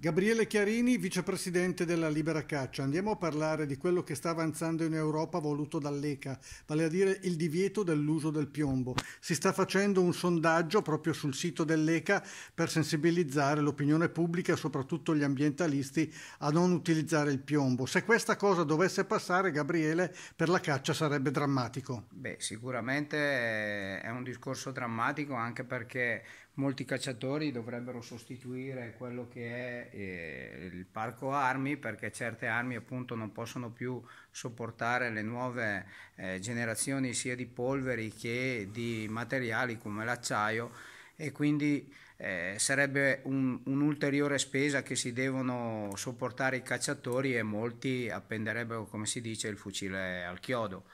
Gabriele Chiarini, vicepresidente della Libera Caccia. Andiamo a parlare di quello che sta avanzando in Europa voluto dall'ECA, vale a dire il divieto dell'uso del piombo. Si sta facendo un sondaggio proprio sul sito dell'ECA per sensibilizzare l'opinione pubblica soprattutto gli ambientalisti a non utilizzare il piombo. Se questa cosa dovesse passare, Gabriele, per la caccia sarebbe drammatico. Beh, sicuramente è un discorso drammatico anche perché molti cacciatori dovrebbero sostituire quello che è eh, il parco armi perché certe armi appunto non possono più sopportare le nuove eh, generazioni sia di polveri che di materiali come l'acciaio e quindi eh, sarebbe un, un'ulteriore spesa che si devono sopportare i cacciatori e molti appenderebbero come si dice il fucile al chiodo.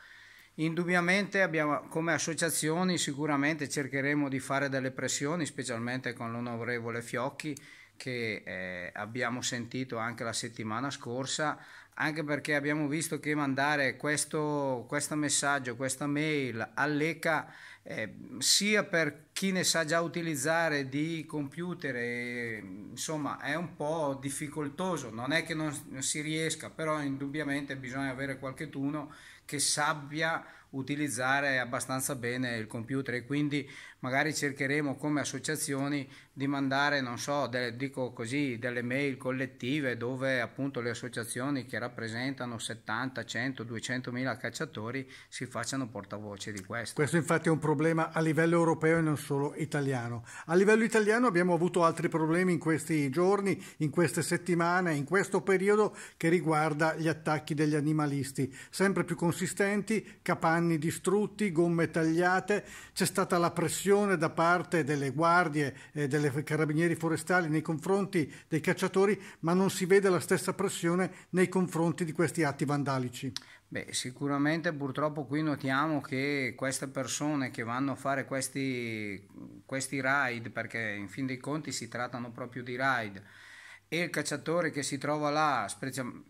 Indubbiamente abbiamo, come associazioni sicuramente cercheremo di fare delle pressioni, specialmente con l'onorevole Fiocchi che eh, abbiamo sentito anche la settimana scorsa, anche perché abbiamo visto che mandare questo, questo messaggio, questa mail all'ECA, eh, sia per chi ne sa già utilizzare di computer, e, insomma è un po' difficoltoso, non è che non, non si riesca, però indubbiamente bisogna avere qualcheduno che sappia utilizzare abbastanza bene il computer e quindi magari cercheremo come associazioni di mandare, non so, delle, dico così, delle mail collettive dove appunto le associazioni che rappresentano 70, 100, 200 mila cacciatori si facciano portavoce di questo. Questo infatti è un problema a livello europeo e non solo italiano. A livello italiano abbiamo avuto altri problemi in questi giorni, in queste settimane, in questo periodo che riguarda gli attacchi degli animalisti, sempre più consistenti, capanni distrutti, gomme tagliate, c'è stata la pressione da parte delle guardie e delle carabinieri forestali nei confronti dei cacciatori, ma non si vede la stessa pressione nei confronti di questi atti vandalici. Beh, sicuramente purtroppo qui notiamo che queste persone che vanno a fare questi, questi raid, perché in fin dei conti si trattano proprio di raid, e il cacciatore che si trova là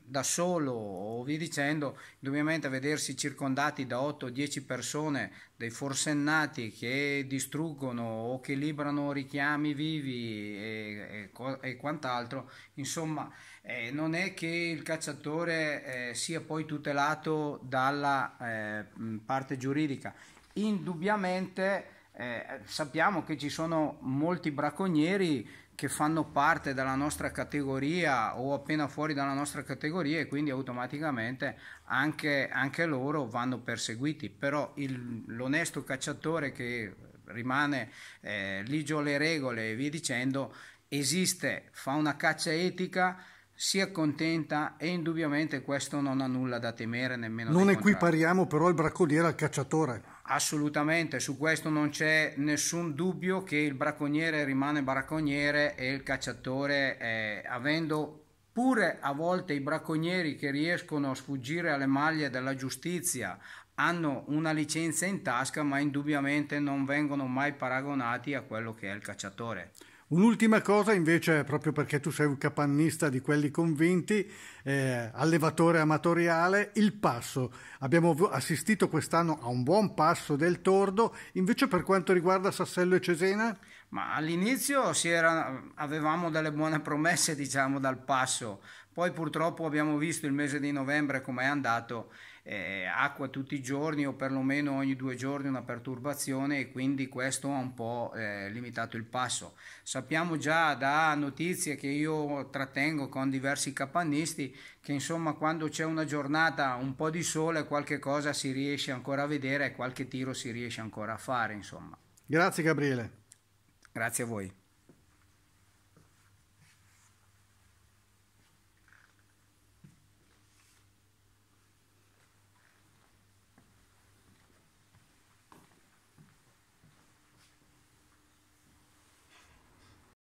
da solo o via dicendo, indubbiamente vedersi circondati da 8-10 persone, dei forsennati che distruggono o che librano richiami vivi e, e, e quant'altro, insomma eh, non è che il cacciatore eh, sia poi tutelato dalla eh, parte giuridica, indubbiamente eh, sappiamo che ci sono molti bracconieri che fanno parte della nostra categoria o appena fuori dalla nostra categoria e quindi automaticamente anche, anche loro vanno perseguiti, però il, l'onesto cacciatore che rimane eh, ligio alle regole e via dicendo esiste, fa una caccia etica si accontenta e indubbiamente questo non ha nulla da temere nemmeno non equipariamo però il bracconiere al cacciatore assolutamente su questo non c'è nessun dubbio che il bracconiere rimane bracconiere e il cacciatore eh, avendo pure a volte i bracconieri che riescono a sfuggire alle maglie della giustizia hanno una licenza in tasca ma indubbiamente non vengono mai paragonati a quello che è il cacciatore Un'ultima cosa invece, proprio perché tu sei un capannista di quelli convinti, eh, allevatore amatoriale, il passo. Abbiamo assistito quest'anno a un buon passo del tordo, invece per quanto riguarda Sassello e Cesena? Ma all'inizio era, avevamo delle buone promesse diciamo dal passo, poi purtroppo abbiamo visto il mese di novembre come è andato, eh, acqua tutti i giorni o perlomeno ogni due giorni una perturbazione e quindi questo ha un po' eh, limitato il passo. Sappiamo già da notizie che io trattengo con diversi capannisti che insomma quando c'è una giornata un po' di sole qualche cosa si riesce ancora a vedere e qualche tiro si riesce ancora a fare insomma. Grazie Gabriele. Grazie a voi.